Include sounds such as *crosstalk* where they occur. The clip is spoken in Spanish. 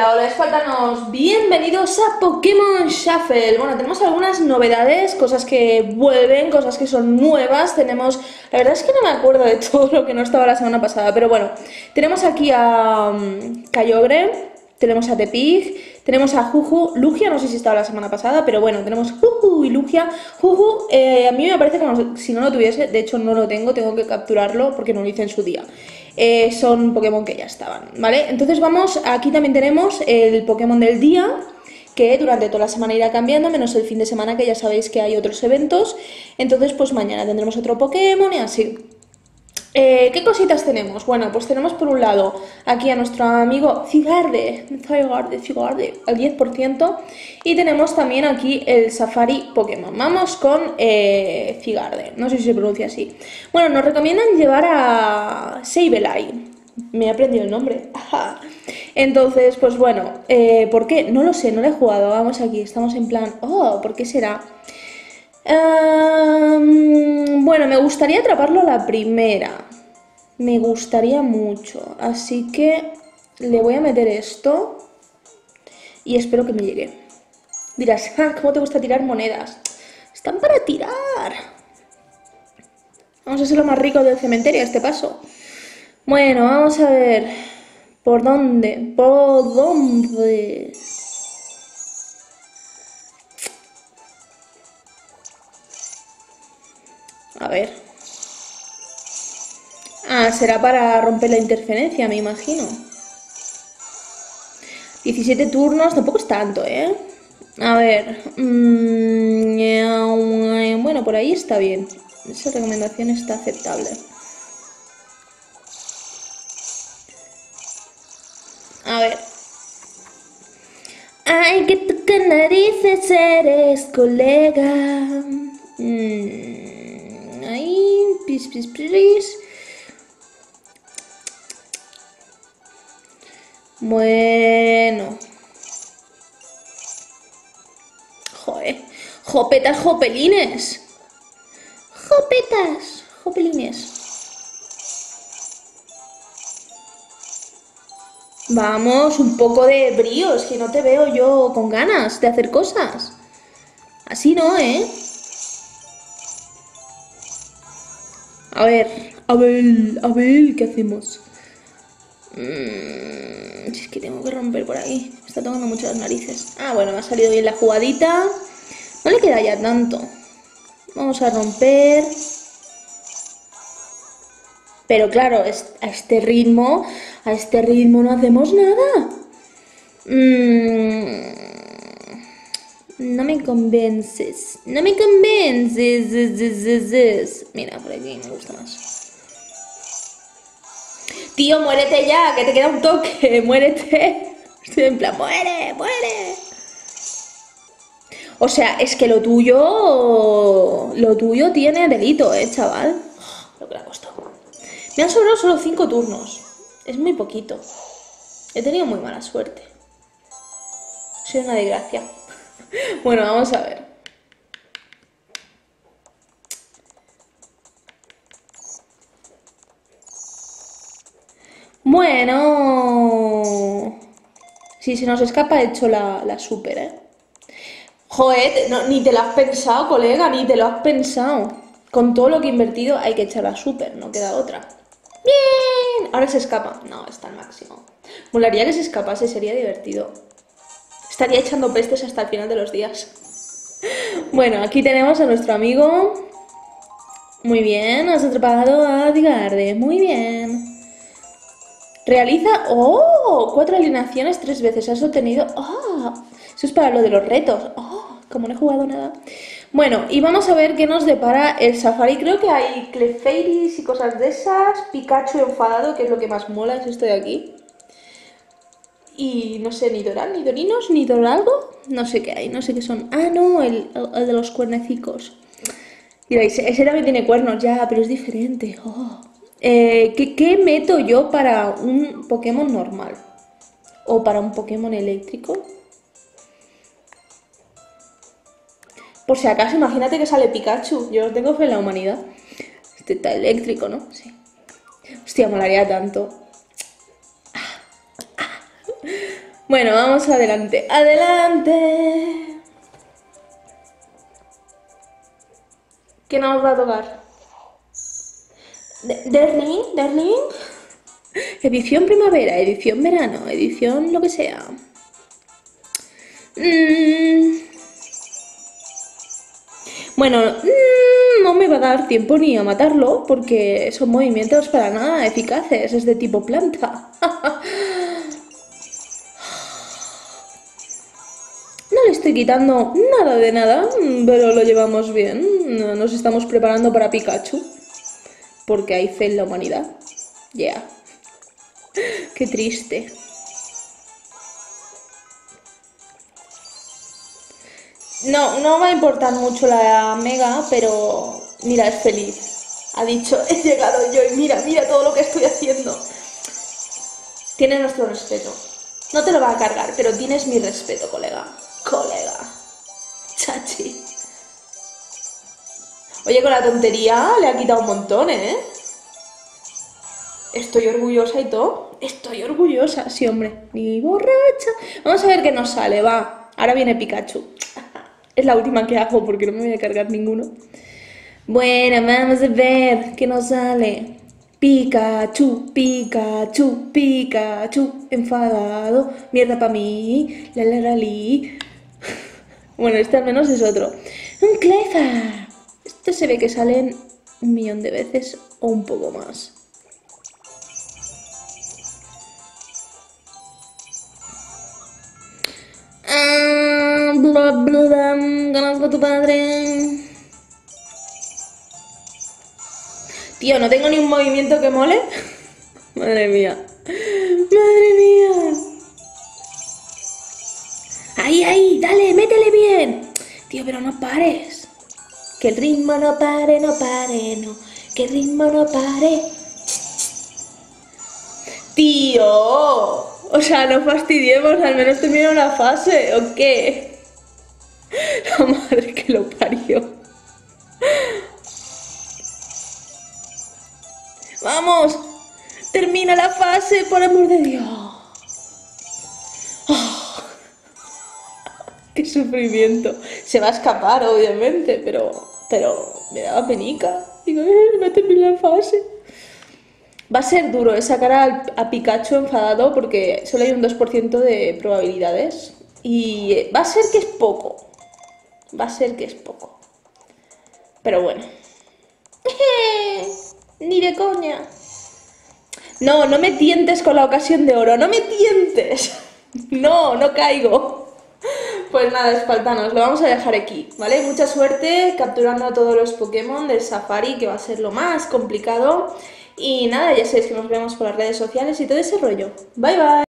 Hola, hola, espartanos, bienvenidos a Pokémon Shuffle. Bueno, tenemos algunas novedades, cosas que vuelven, cosas que son nuevas. Tenemos, la verdad es que no me acuerdo de *laughs* todo lo que no estaba la semana pasada, pero bueno, tenemos aquí a um, tenemos a Tepig, tenemos a Juju, Lugia, no sé si estaba la semana pasada, pero bueno, tenemos Juju y Lugia. Juju, eh, a mí me parece como si no lo tuviese, de hecho no lo tengo, tengo que capturarlo porque no lo hice en su día. Eh, son Pokémon que ya estaban, ¿vale? Entonces vamos, aquí también tenemos el Pokémon del día, que durante toda la semana irá cambiando, menos el fin de semana que ya sabéis que hay otros eventos. Entonces, pues mañana tendremos otro Pokémon y así. Eh, ¿Qué cositas tenemos? Bueno, pues tenemos por un lado aquí a nuestro amigo Cigarde, Cigarde, Cigarde, al 10%. Y tenemos también aquí el Safari Pokémon. Vamos con eh, Cigarde, no sé si se pronuncia así. Bueno, nos recomiendan llevar a Sableye. Me he aprendido el nombre. Entonces, pues bueno, eh, ¿por qué? No lo sé, no lo he jugado. Vamos aquí, estamos en plan, oh, ¿por qué será? Bueno, me gustaría atraparlo a la primera. Me gustaría mucho. Así que le voy a meter esto. Y espero que me llegue. Dirás, *laughs* ah, ¿cómo te gusta tirar monedas? Están para tirar. Vamos a ser lo más rico del cementerio a este paso. Bueno, vamos a ver. ¿Por dónde? ¿Por dónde? A ver. Ah, será para romper la interferencia, me imagino. 17 turnos, tampoco es tanto, ¿eh? A ver. Mm, bueno, por ahí está bien. Esa recomendación está aceptable. A ver. Ay, que narices eres, colega. Mm pis, pis. Bueno. Joder. Jopetas, jopelines. Jopetas, jopelines. Vamos, un poco de bríos, que no te veo yo con ganas de hacer cosas. Así no, ¿eh? A ver, a ver, a ver, ¿qué hacemos? Mm, es que tengo que romper por ahí. Me está tocando mucho las narices. Ah, bueno, me ha salido bien la jugadita. No le queda ya tanto. Vamos a romper. Pero claro, a este ritmo, a este ritmo no hacemos nada. Mmm... No me convences. No me convences. Mira, por aquí me gusta más. Tío, muérete ya, que te queda un toque. *laughs* Muérete. Estoy en plan, muere, muere. O sea, es que lo tuyo. Lo tuyo tiene delito, eh, chaval. Lo que le ha costado. Me han sobrado solo 5 turnos. Es muy poquito. He tenido muy mala suerte. Soy una desgracia. *laughs* bueno, vamos a ver. Bueno. Si se nos escapa, he hecho la, la super, ¿eh? Joder, ni te lo has pensado, colega, ni te lo has pensado. Con todo lo que he invertido hay que echar la super, no queda otra. ¡Bien! Ahora se escapa. No, está al máximo. Molaría que se escapase, sería divertido. Estaría echando pestes hasta el final de los días. Bueno, aquí tenemos a nuestro amigo. Muy bien, has atrapado a Digarde. Muy bien. Realiza... ¡Oh! Cuatro alineaciones tres veces. Has obtenido... ¡Oh! Eso es para lo de los retos. ¡Oh! Como no he jugado nada. Bueno, y vamos a ver qué nos depara el Safari. Creo que hay Clefairies y cosas de esas. Pikachu enfadado, que es lo que más mola, es esto de aquí. Y no sé, ni Doral, ni Dorinos, ni Doralgo. No sé qué hay, no sé qué son. Ah, no, el, de los cuernecicos. Diréis, ese también tiene cuernos, ya, pero es diferente. Oh. Eh, ¿qué, meto yo para un Pokémon normal? ¿O para un Pokémon eléctrico? Por si acaso, imagínate que sale Pikachu. Yo tengo fe en la humanidad. Este está eléctrico, ¿no? Sí. Hostia, molaría tanto. Bueno, vamos adelante. ¡Adelante! ¿Qué nos va a tocar? Darling, Darling. Edición primavera, edición verano, edición lo que sea. Mm. Bueno, mm, no me va a dar tiempo ni a matarlo porque son movimientos para nada eficaces, es de tipo planta. *laughs* quitando nada de nada, pero lo llevamos bien. Nos estamos preparando para Pikachu. Porque hay fe en la humanidad. Yeah. *laughs* Qué triste. No, no va a importar mucho la mega, pero mira, es feliz. Ha dicho, *laughs* he llegado yo y mira, mira todo lo que estoy haciendo. Tiene nuestro respeto. No te lo va a cargar, pero tienes mi respeto, colega. Colega. Chachi. Oye, con la tontería le ha quitado un montón, ¿eh? Estoy orgullosa y todo. Estoy orgullosa, sí, hombre. Ni borracha. Vamos a ver qué nos sale, va. Ahora viene Pikachu. *laughs* Es la última que hago porque no me voy a cargar ninguno. Bueno, vamos a ver qué nos sale. Pikachu, Pikachu, Pikachu, enfadado, mierda para mí, la la la li. Bueno, este al menos es otro. Un Clefairy. Este se ve que salen un millón de veces o un poco más. Ah, bla, bla, conozco a tu padre. Tío, no tengo ni un movimiento que mole. *laughs* Madre mía. Madre mía. Ahí, ahí, dale, métele bien. Tío, pero no pares. Que el ritmo no pare, no pare, no. Que el ritmo no pare. Tío. O sea, no fastidiemos, al menos termina una fase, ¿o qué? La madre que lo parió. ¡Vamos! ¡Termina la fase, por amor de Dios! *laughs* ¡Qué sufrimiento! Se va a escapar, obviamente, pero, pero me daba penica. Digo, eh, no termina la fase. Va a ser duro eh, sacar a, a Pikachu enfadado porque solo hay un 2% de probabilidades. Y va a ser que es poco. Va a ser que es poco. Pero bueno. *laughs* Ni de coña. No, no me tientes con la ocasión de oro, no me tientes. *laughs* No, no caigo. Pues nada, espartanos, lo vamos a dejar aquí, ¿vale? Mucha suerte capturando a todos los Pokémon del Safari, que va a ser lo más complicado. Y nada, ya sabéis que nos vemos por las redes sociales y todo ese rollo. Bye bye.